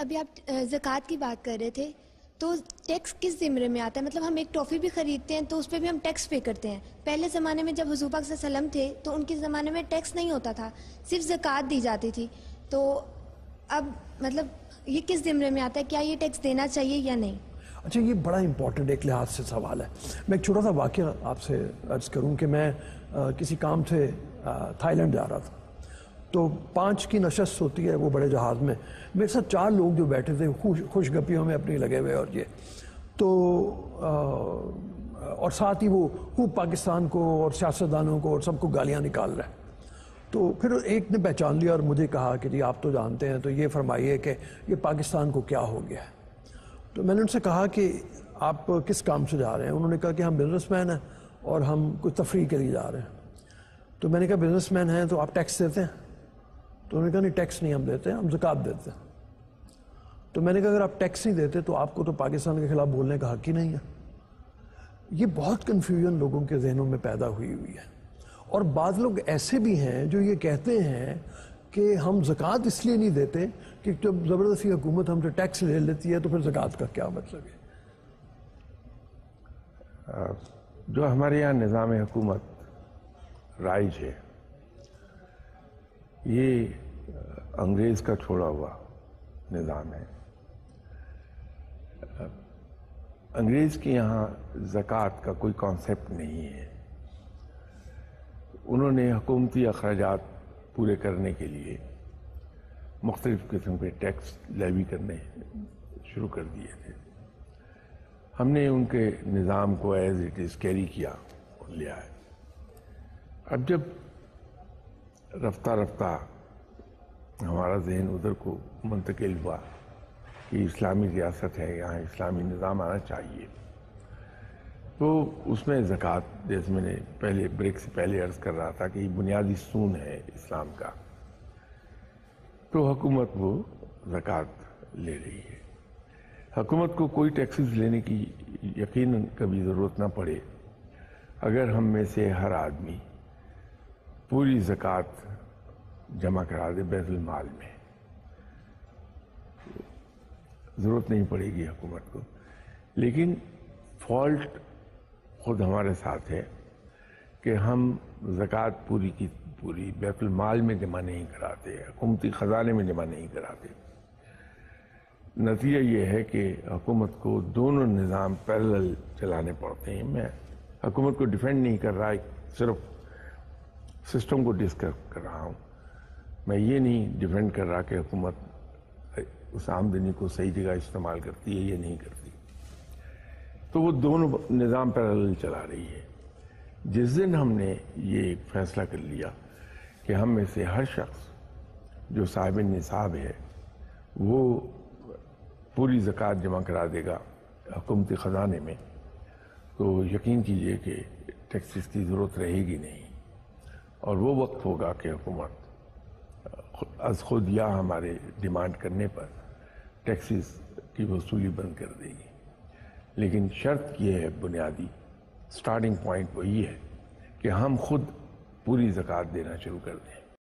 अभी आप ज़क़़त की बात कर रहे थे तो टैक्स किस ज़िम्मे में आता है? मतलब हम एक टॉफ़ी भी ख़रीदते हैं तो उस पर भी हम टैक्स पे करते हैं। पहले ज़माने में जब हजूर पाक सल्लम थे तो उनके ज़माने में टैक्स नहीं होता था सिर्फ़ ज़क़़त दी जाती थी। तो अब मतलब ये किस ज़िम्मे में आता है? क्या ये टैक्स देना चाहिए या नहीं? अच्छा ये बड़ा इंपॉर्टेंट एक लिहाज से सवाल है। मैं एक छोटा सा वाक्य आपसे अर्ज़ करूँ कि मैं आ, किसी काम से थाईलैंड जा रहा था। तो पाँच की नशस्त होती है वो बड़े जहाज़ में। मेरे साथ चार लोग जो बैठे थे खुश खुशगपियों में अपनी लगे हुए और ये। तो आ, और साथ ही वो खूब पाकिस्तान को और सियासतदानों को और सबको गालियाँ निकाल रहे हैं। तो फिर एक ने पहचान लिया और मुझे कहा कि जी आप तो जानते हैं तो ये फरमाइए कि ये पाकिस्तान को क्या हो गया है। तो मैंने उनसे कहा कि आप किस काम से जा रहे हैं? उन्होंने कहा कि हम बिजनेसमैन हैं और हम कुछ तफरी के लिए जा रहे हैं। तो मैंने कहा बिजनेसमैन हैं तो आप टैक्स देते हैं? तो उन्होंने कहा, नहीं टैक्स नहीं हम देते हम जक़ात देते हैं। तो मैंने कहा, अगर आप टैक्स नहीं देते तो आपको तो पाकिस्तान के खिलाफ बोलने का हक ही नहीं है। ये बहुत कन्फ्यूज़न लोगों के जहनों में पैदा हुई हुई है। और बाद लोग ऐसे भी हैं जो ये कहते हैं कि हम जक़ात इसलिए नहीं देते कि जब ज़बरदस्ती हुकूमत हमसे टैक्स ले लेती है तो फिर जक़ात का क्या मतलब है? जो हमारे यहाँ निज़ाम हुकूमत राइज है ये अंग्रेज़ का छोड़ा हुआ निज़ाम है। अंग्रेज़ के यहाँ ज़क़़त का कोई कॉन्सेप्ट नहीं है। उन्होंने हुकूमती अखराज पूरे करने के लिए मुख्तलिफ़ किस्म के टैक्स लेवी करने शुरू कर दिए थे। हमने उनके निज़ाम को एज इट इज़ कैरी किया, लिया है। अब जब रफ्ता रफ्ता हमारा जहन उधर को मुंतकिल हुआ कि इस्लामी रियासत है, यहाँ इस्लामी निज़ाम आना चाहिए। तो उसमें ज़क़़त, जैसे मैंने पहले ब्रेक से पहले अर्ज़ कर रहा था कि बुनियादी सून है इस्लाम का। तो हुकूमत वो ज़क़़त ले रही है। हुकूमत को कोई टैक्सेस लेने की यकीन कभी ज़रूरत ना पड़े। अगर हम में से हर आदमी पूरी ज़क़़त जमा करा दे बैतुल माल में। ज़रूरत नहीं पड़ेगी हुकूमत को। लेकिन फॉल्ट खुद हमारे साथ है कि हम ज़क़़त पूरी की पूरी बैतुल माल में जमा नहीं कराते, हुकूमती ख़जाने में जमा नहीं कराते। नतीजा ये है कि हुकूमत को दोनों निज़ाम पैरेलल चलाने पड़ते हैं। मैं हुकूमत को डिफेंड नहीं कर रहा, सिर्फ़ सिस्टम को डिस्कस कर रहा हूँ। मैं ये नहीं डिफेंड कर रहा कि हुकूमत उस आमदनी को सही जगह इस्तेमाल करती है या नहीं करती। तो वो दोनों निज़ाम पैरेलल चला रही है। जिस दिन हमने ये फैसला कर लिया कि हम में से हर शख्स जो साहिब निसाब है, वो पूरी ज़क़़त जमा करा देगा हुकूमती ख़जाने में। तो यकीन कीजिए कि टैक्सेस की ज़रूरत रहेगी नहीं। और वो वक्त होगा कि हुकूमत, अज खुद या हमारे डिमांड करने पर टैक्सेस की वसूली बंद कर देगी। लेकिन शर्त यह है बुनियादी स्टार्टिंग पॉइंट वही है कि हम खुद पूरी ज़क़़त देना शुरू कर दें।